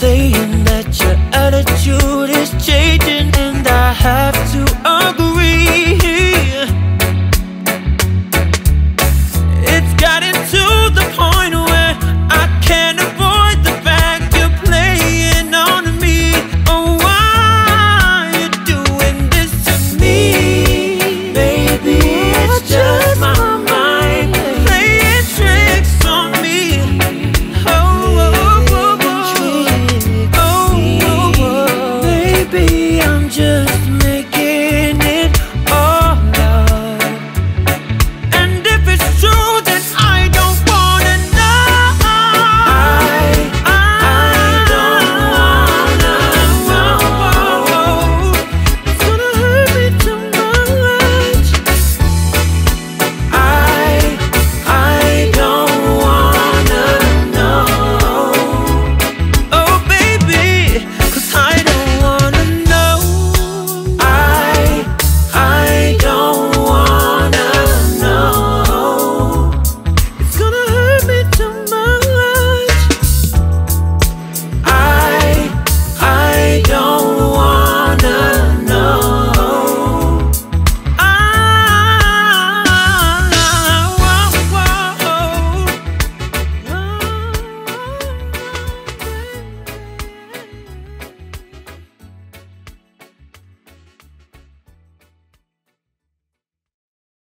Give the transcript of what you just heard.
saying that your attitude is changing.